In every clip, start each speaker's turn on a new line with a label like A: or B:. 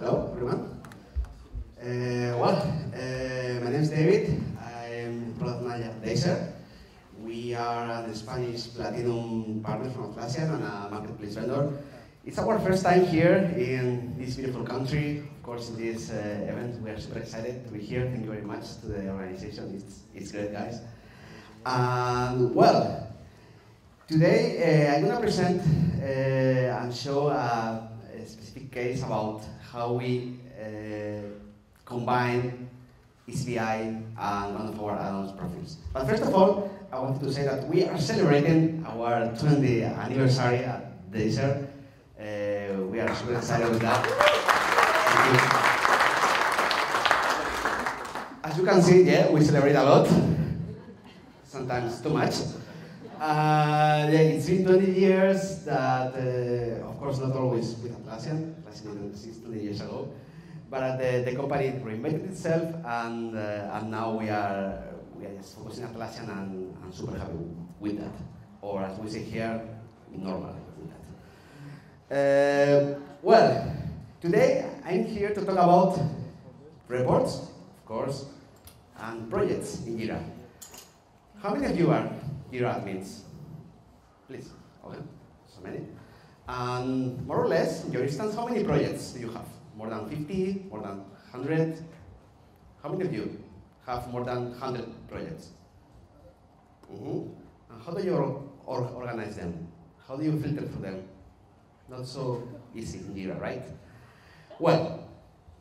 A: Hello, everyone. Uh, well, uh, my name is David. I'm product manager at. We are the Spanish Platinum partner from Atlassian and a marketplace vendor. It's our first time here in this beautiful country. Of course, in this uh, event, we are super excited to be here. Thank you very much to the organization. It's, it's great, guys. And well, today uh, I'm going to present uh, and show specific case about how we uh, combine eazyBI and one of our add-ons Profields. But first of all, I wanted to say that we are celebrating our 20th anniversary at DEISER. Uh, we are super excited with that. As you can see, yeah, we celebrate a lot. Sometimes too much. Uh, yeah, it's been 20 years that, uh, of course, not always with Atlassian. Atlassian didn't 20 years ago. But uh, the, the company reinvented itself, and, uh, and now we are, we are just focusing on Atlassian and, and super happy with that. Or as we say here, normal with that. Uh, well, today I'm here to talk about reports, of course, and projects in Jira. How many of you are Jira admins? Please, okay, so many. And more or less, in your instance, how many projects do you have? More than 50, more than 100? How many of you have more than 100 projects? Mm -hmm. And how do you or organize them? How do you filter for them? Not so easy in Jira, right? Well,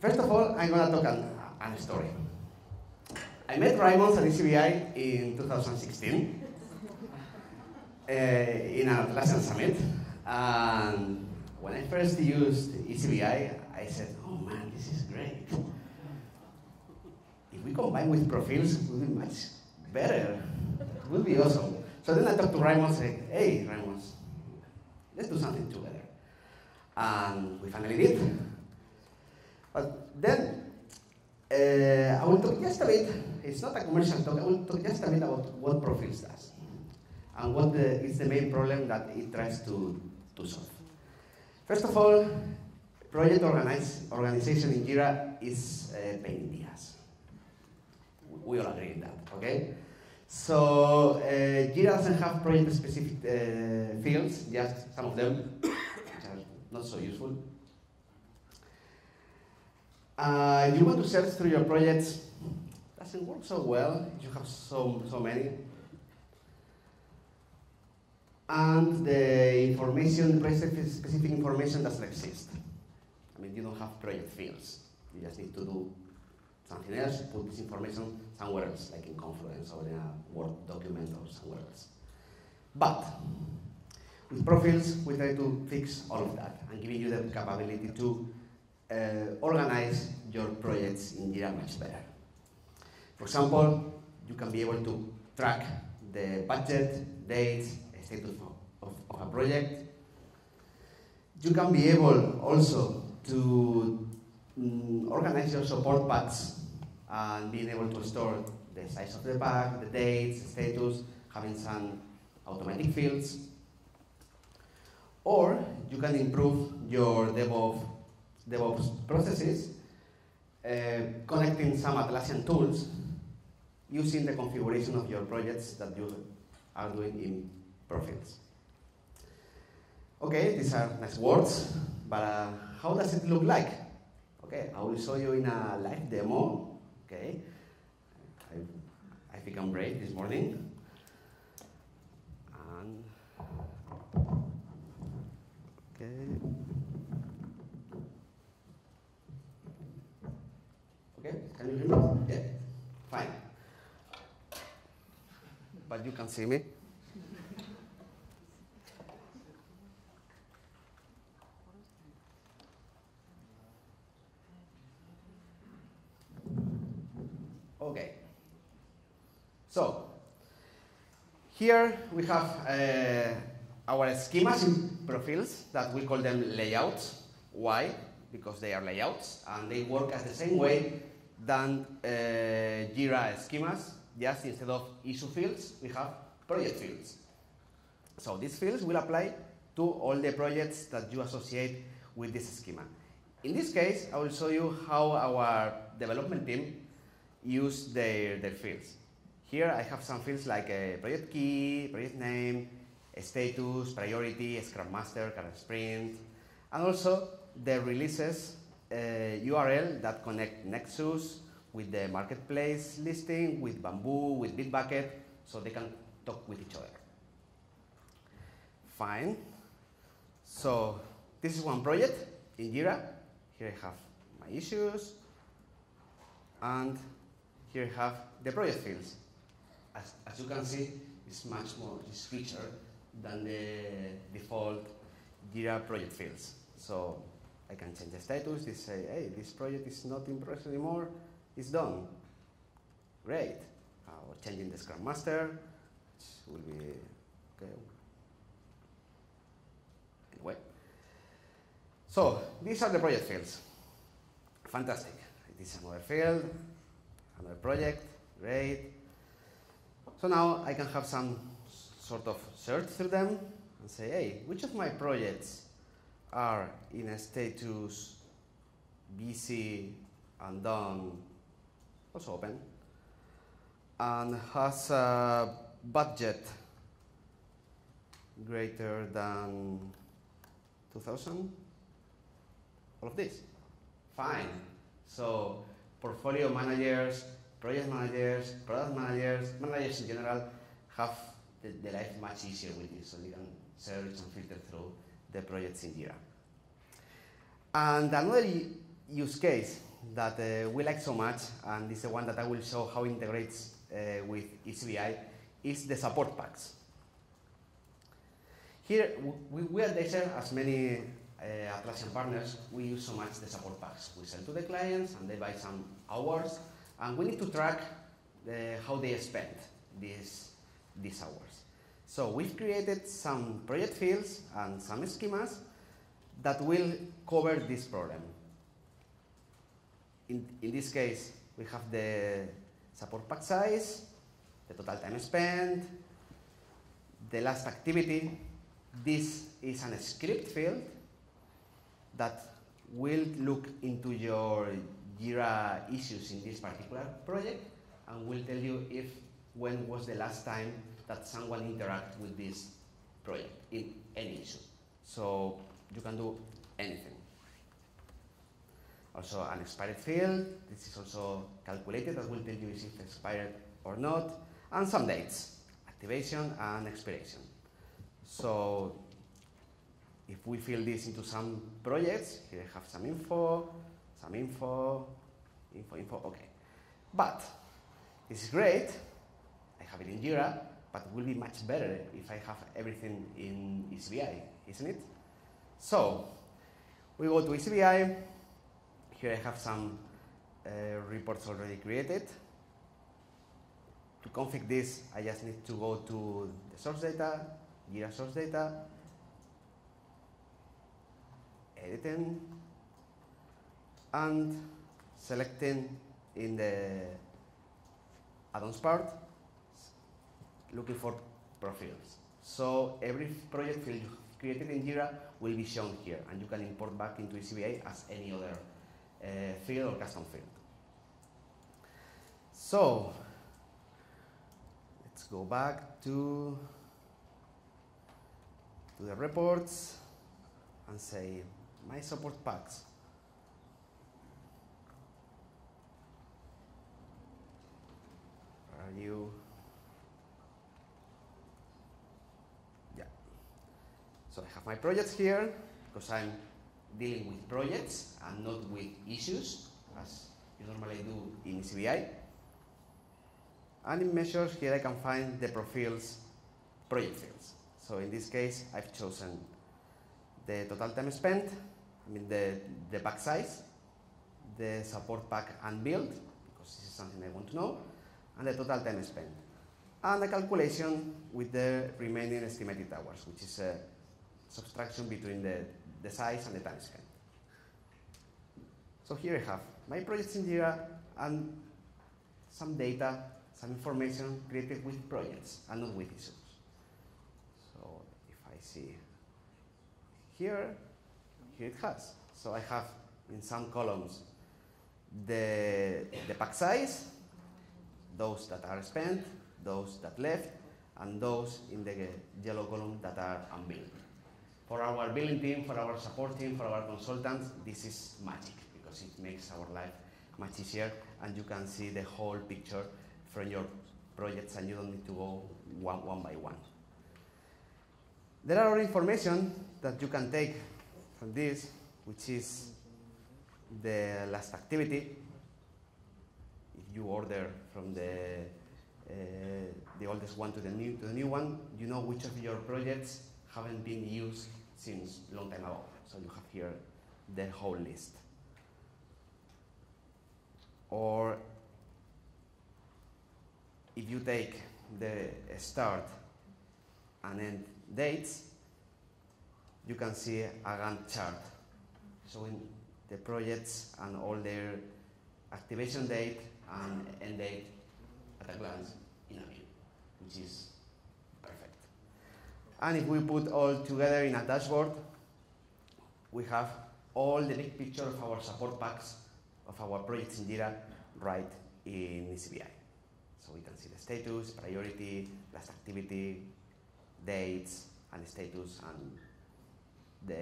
A: first of all, I'm going to talk an, an story. I met Raymond at eazyBI in 2016 uh, in an Atlassian summit. And when I first used eazyBI, I said, oh man, this is great. If we combine with Profields, it will be much better. It will be awesome. So then I talked to Raymond and said, hey, Raymond, let's do something together. And we finally did. But then, uh, I will talk just a bit, it's not a commercial talk, I will talk just a bit about what Profields does and what the, is the main problem that it tries to, to solve. First of all, project organization in Jira is a pain in the ass. We all agree on that, okay? So uh, Jira doesn't have project-specific uh, fields, just some of them, which are not so useful. Uh, you want to search through your projects, doesn't work so well. You have so, so many. And the information, project-specific information doesn't exist. I mean, you don't have project fields. You just need to do something else, put this information somewhere else, like in Confluence or in a Word document or somewhere else. But with Profields, we try to fix all of that and giving you the capability to uh, organize your projects in Jira much better. For example, you can be able to track the budget, dates, status of, of, of a project. You can be able also to um, organize your support paths and being able to store the size of the bug, the dates, the status, having some automatic fields. Or you can improve your DevOps, DevOps processes, uh, connecting some Atlassian tools using the configuration of your projects that you are doing in Profields. Okay, these are nice words, but uh, how does it look like? Okay, I will show you in a live demo. Okay, I, I become brave this morning. And okay. Okay, can you hear me? Yeah, fine. But you can see me. Okay. So, here we have uh, our schemas Profields that we call them layouts. Why? Because they are layouts and they work as the same way than uh, Jira schemas. Just instead of issue fields, we have project fields. So these fields will apply to all the projects that you associate with this schema. In this case, I will show you how our development team use their, their fields. Here I have some fields like a project key, project name, status, priority, Scrum Master, current sprint, and also the releases uh, URL that connect Nexus with the marketplace listing, with Bamboo, with Bitbucket, so they can talk with each other. Fine. So this is one project in Jira. Here I have my issues, and here have the project fields. As, as you can see, it's much more this feature than the default Jira project fields. So I can change the status. they say, hey, this project is not in progress anymore. It's done. Great. Uh, changing the Scrum Master which will be okay. Anyway. So these are the project fields. Fantastic. It is another field, another project. Great. So now I can have some sort of search through them and say, hey, which of my projects are in a status busy and done, also open, and has a budget greater than 2000? All of this. Fine. So portfolio managers, project managers, product managers, managers in general have the, the life much easier with this, so they can search and filter through the projects in Jira. And another use case that uh, we like so much, and this is the one that I will show how it integrates uh, with eazyBI, is the support packs. Here, we, we at Dexter, as many uh, Atlassian partners, we use so much the support packs. We sell to the clients, and they buy some hours, and we need to track the, how they spend these, these hours. So we've created some project fields and some schemas that will cover this problem. In, in this case, we have the support pack size, the total time spent, the last activity. This is an script field that will look into your Jira issues in this particular project and will tell you if when was the last time that someone interacted with this project in any issue. So you can do anything. Also an expired field, this is also calculated that will tell you if it's expired or not, and some dates, activation and expiration. So if we fill this into some projects, here I have some info, some info, info, info, okay. But this is great, I have it in Jira, but it will be much better if I have everything in eazyBI, isn't it? So, we go to eazyBI. Here I have some uh, reports already created. To config this, I just need to go to the source data, Jira source data, editing, and selecting in the add-ons part, looking for Profields. So every project field created in Jira will be shown here, and you can import back into eazyBI as any other uh, field or custom field. So let's go back to, to the reports and say my support packs. Are you? Yeah. So I have my projects here because I'm dealing with projects and not with issues as you normally do in eazyBI And in measures, here I can find the Profields project fields. So in this case, I've chosen the total time spent, I mean the, the pack size, the support pack and build, because this is something I want to know, and the total time spent. And the calculation with the remaining estimated hours, which is a subtraction between the, the size and the time spent. So here I have my projects in Jira and some data, some information created with projects and not with issues. So if I see here, here it has. So I have in some columns the, the pack size, those that are spent, those that left, and those in the yellow column that are unbilled. For our billing team, for our support team, for our consultants, this is magic because it makes our life much easier and you can see the whole picture from your projects and you don't need to go one, one by one. There are other information that you can take this, which is the last activity. If you order from the uh, the oldest one to the new to the new one, you know which of your projects haven't been used since long time ago. So you have here the whole list. Or if you take the start and end dates, you can see a Gantt chart showing the projects and all their activation date and end date at a glance in a view, which is perfect. And if we put all together in a dashboard, we have all the big picture of our support packs of our projects in Jira right in eazyBI. So we can see the status, priority, last activity, dates, and status, and the,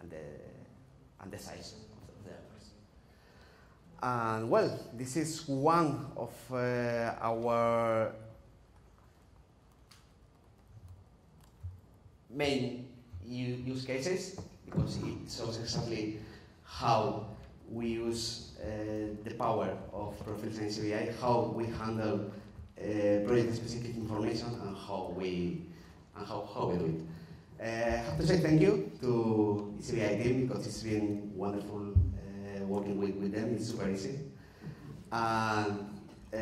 A: and the, and the size of the efforts. And well, this is one of uh, our main use cases because it shows exactly how we use uh, the power of Profields and eazyBI, how we handle uh, project-specific information, and how we and how, how we do it. Uh, I have to say thank you to eazyBI team because it's been wonderful uh, working with, with them. It's super easy. And uh,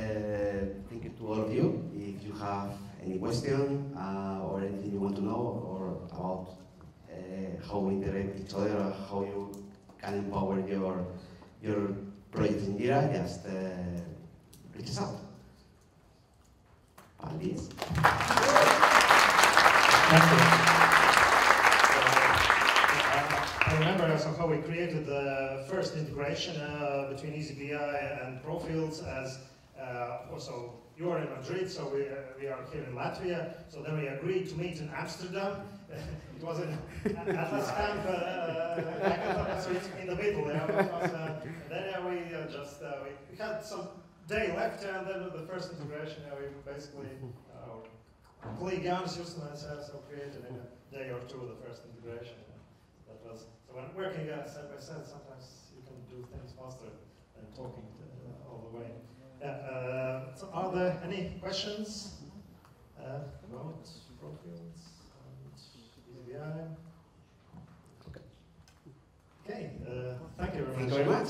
A: thank you to all of you. If you have any question uh, or anything you want to know or about uh, how we interact with each other or how you can empower your, your project in Jira, just uh, reach us out. Please.
B: Thank you. How we created the first integration uh, between eazyBI and Profields as uh, also you are in Madrid, so we, uh, we are here in Latvia. So then we agreed to meet in Amsterdam. it was in Atlas Camp, uh, uh so it's in the middle there. Was, uh, then yeah, we uh, just we, we, had some day left, and then the first integration, we basically our colleague Jan Justemans has created in a day or two the first integration. That was so when working side by side, sometimes you can do things faster than talking all the way. Yeah, uh, so are there any questions uh, about Profields and eazyBI? Okay, uh, much.
A: Thank you very much.